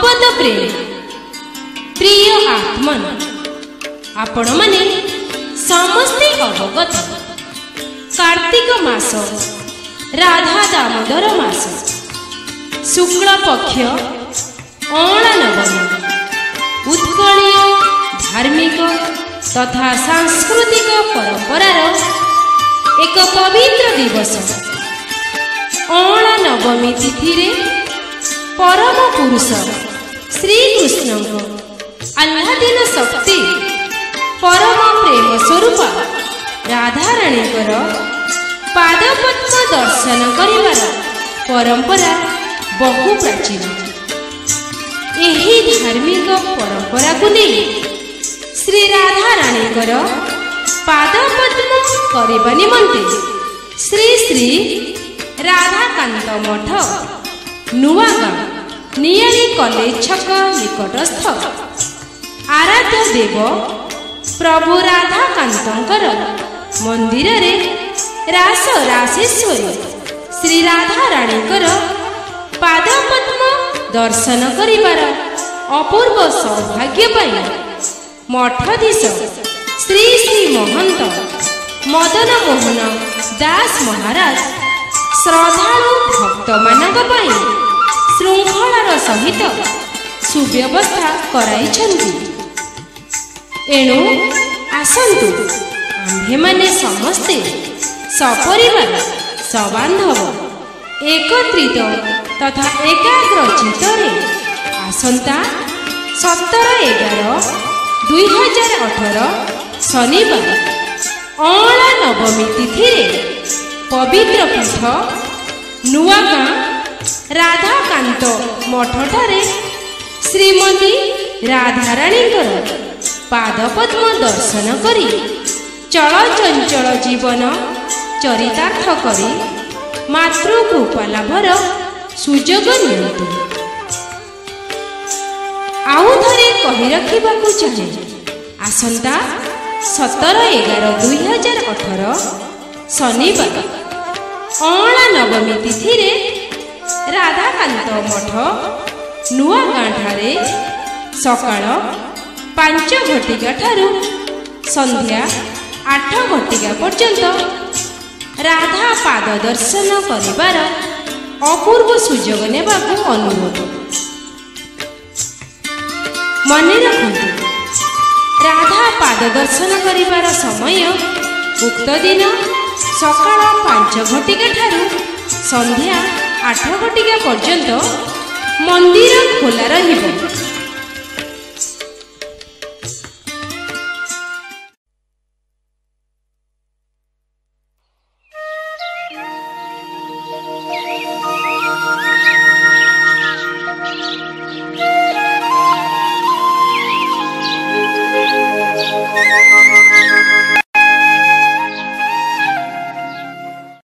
ପ୍ରେମ ପ୍ରିୟ ଆତ୍ମନ ଆପଣମାନେ ସମସ୍ତେ ଅବଗତ। କାର୍ତ୍ତିକ ମାସ ରାଧା ଦାମୋଦର ମାସ ଶୁକ୍ଳ ପକ୍ଷ ଅଁଳା ନବମୀ ଉତ୍କଳୀୟ ଧାର୍ମିକ ତଥା ସାଂସ୍କୃତିକ ପରମ୍ପରାର ଏକ ପବିତ୍ର ଦିବସ। ଅଁଳା ନବମୀ ତିଥିରେ ପରମ ପୁରୁଷ ଶ୍ରୀକୃଷ୍ଣଙ୍କ ଆହ୍ଲାଦିନ ଶକ୍ତି। ପରମ ପ୍ରେମ ସ୍ୱରୂପ ରାଧାରାଣୀଙ୍କର ପାଦପଦ୍ମ ଦର୍ଶନ କରିବାର ପରମ୍ପରା ବହୁ ପ୍ରାଚୀନ। ଏହି ଧାର୍ମିକ ପରମ୍ପରାକୁ ନେଇ ଶ୍ରୀ ରାଧାରାଣୀଙ୍କର ପାଦପଦ୍ମ କରିବା ନିମନ୍ତେ ଶ୍ରୀ ଶ୍ରୀ ରାଧାକାନ୍ତ ମଠ ନୂଆଗାଁ ନିଆଳି କଲେଜ ଛକ ନିକଟସ୍ଥ। ଆରାଧ୍ୟ ଦେବ ପ୍ରଭୁ ରାଧାକାନ୍ତଙ୍କର ମନ୍ଦିରରେ ରାସ ରାସେଶ୍ୱରୀ ଶ୍ରୀ ରାଧାରାଣୀଙ୍କର ପାଦପଦ୍ମ ଦର୍ଶନ କରିବାର ଅପୂର୍ବ ସୌଭାଗ୍ୟ ପାଇଁ ମଠଧୀଶ ଶ୍ରୀ ଶ୍ରୀ ମହନ୍ତ ମଦନ ମୋହନ ଦାସ ମହାରାଜ ଶ୍ରଦ୍ଧାଳୁ ଭକ୍ତମାନଙ୍କ ପାଇଁ ଶୃଙ୍ଖଳାର ସହିତ ସୁବ୍ୟବସ୍ଥା କରାଇଛନ୍ତି। ଏଣୁ ଆସନ୍ତୁ ଆମ୍ଭେମାନେ ସମସ୍ତେ ସପରିବାର ସବାନ୍ଧବ ଏକତ୍ରିତ ତଥା ଏକାଗ୍ର ଚିତ୍ତରେ ଆସନ୍ତା ସତର ଏଗାର ଦୁଇ ହଜାର ଅଠର ଶନିବାର ଅଁଳା ନବମୀ ତିଥିରେ ପବିତ୍ର ପୀଠ ନୂଆଗାଁ ରାଧାକାନ୍ତ ମଠଠାରେ ଶ୍ରୀମତୀ ରାଧାରାଣୀଙ୍କର ପାଦପଦ୍ମ ଦର୍ଶନ କରି ଚଳଚଞ୍ଚଳ ଜୀବନ ଚରିତାର୍ଥ କରି ମାତୃକୃପା ଲାଭର ସୁଯୋଗ ନିଅନ୍ତୁ। ଆଉ ଥରେ କହି ରଖିବାକୁ ଚାହେଁ ଆସନ୍ତା ସତର ଏଗାର ଦୁଇ ହଜାର ଅଠର ଶନିବାର ଅଁଳା ନବମୀ ତିଥିରେ ରାଧାକାନ୍ତ ମଠ ନୂଆଗାଁଠାରେ ସକାଳ ପାଞ୍ଚ ଘଟିକା ଠାରୁ ସନ୍ଧ୍ୟା ଆଠ ଘଟିକା ପର୍ଯ୍ୟନ୍ତ ରାଧା ପାଦ ଦର୍ଶନ କରିବାର ଅପୂର୍ବ ସୁଯୋଗ ନେବାକୁ ଅନୁରୋଧ ମନେ ରଖନ୍ତୁ ରାଧା ପାଦ ଦର୍ଶନ କରିବାର ସମୟ ଉକ୍ତ ଦିନ ସକାଳ ପାଞ୍ଚ ଘଟିକା ଠାରୁ ସନ୍ଧ୍ୟା ଆଠ ଘଟିକା ପର୍ଯ୍ୟନ୍ତ ମନ୍ଦିର ଖୋଲା ରହିବ।